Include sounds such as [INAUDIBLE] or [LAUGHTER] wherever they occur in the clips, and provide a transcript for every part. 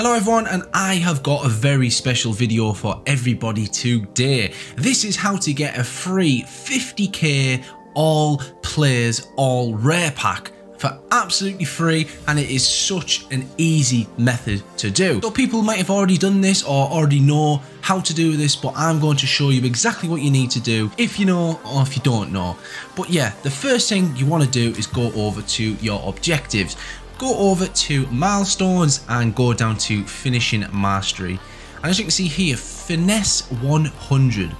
Hello everyone and I have got a very special video for everybody today. This is how to get a free 50k all players all rare pack for absolutely free and it is such an easy method to do. So people might have already done this or already know how to do this but I'm going to show you exactly what you need to do if you know or if you don't know. But yeah, the first thing you want to do is go over to your objectives go over to milestones and go down to finishing mastery. And as you can see here, finesse 100.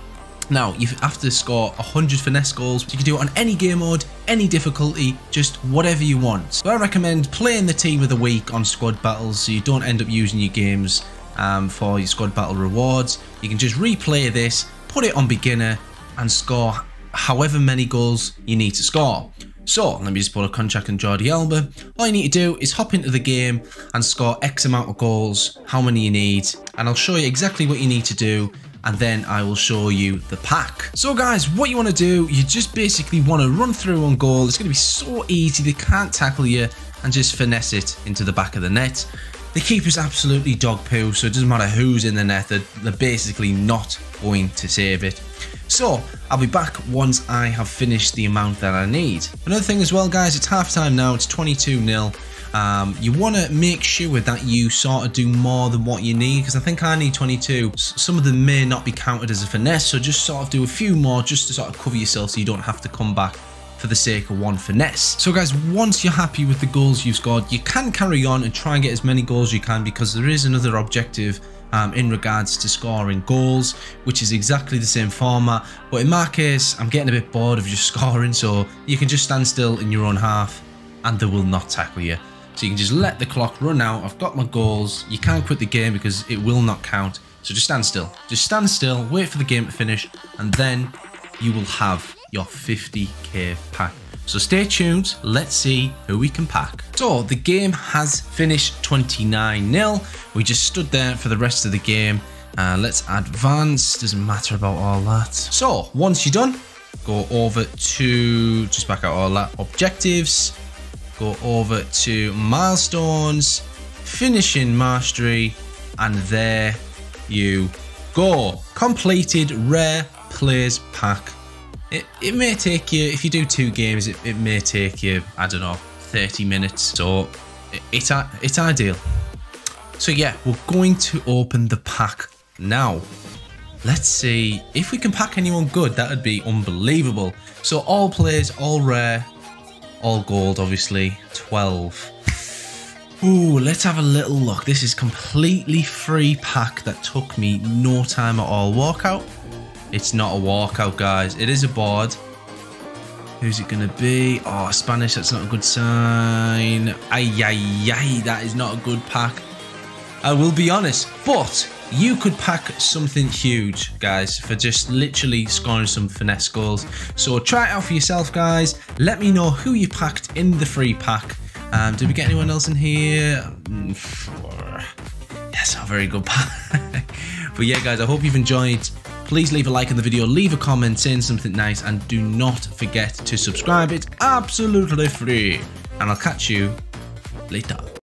Now, you have to score 100 finesse goals. You can do it on any game mode, any difficulty, just whatever you want. So I recommend playing the team of the week on squad battles so you don't end up using your games um, for your squad battle rewards. You can just replay this, put it on beginner and score however many goals you need to score. So let me just put a contract in Jordi Alba. All you need to do is hop into the game and score X amount of goals, how many you need, and I'll show you exactly what you need to do and then I will show you the pack. So guys, what you want to do, you just basically want to run through on goal. It's going to be so easy, they can't tackle you and just finesse it into the back of the net. The keeper's absolutely dog poo, so it doesn't matter who's in the net, they're, they're basically not going to save it. So, I'll be back once I have finished the amount that I need. Another thing as well, guys, it's half time now, it's 22 0. Um, you want to make sure that you sort of do more than what you need because I think I need 22. Some of them may not be counted as a finesse, so just sort of do a few more just to sort of cover yourself so you don't have to come back for the sake of one finesse. So guys, once you're happy with the goals you've scored, you can carry on and try and get as many goals as you can because there is another objective um, in regards to scoring goals, which is exactly the same format. But in my case, I'm getting a bit bored of just [LAUGHS] scoring, so you can just stand still in your own half and they will not tackle you. So you can just let the clock run out. I've got my goals. You can't quit the game because it will not count. So just stand still. Just stand still, wait for the game to finish, and then you will have your 50k pack. So stay tuned, let's see who we can pack. So the game has finished 29-0. We just stood there for the rest of the game. Uh, let's advance, doesn't matter about all that. So once you're done, go over to, just back out all that, objectives, go over to milestones, finishing mastery, and there you go. Completed rare players pack it, it may take you, if you do two games, it, it may take you, I don't know, 30 minutes. So it, it's, it's ideal. So yeah, we're going to open the pack now. Let's see if we can pack anyone good. That would be unbelievable. So all players, all rare, all gold, obviously. 12. Ooh, let's have a little look. This is completely free pack that took me no time at all. Walkout. It's not a walkout, guys. It is a board. Who's it going to be? Oh, Spanish, that's not a good sign. Ay, ay, ay, that is not a good pack. I will be honest, but you could pack something huge, guys, for just literally scoring some finesse goals. So try it out for yourself, guys. Let me know who you packed in the free pack. Um, did we get anyone else in here? Mm, yes, a very good [LAUGHS] pack. but yeah, guys, I hope you've enjoyed please leave a like on the video, leave a comment saying something nice, and do not forget to subscribe. It's absolutely free. And I'll catch you later.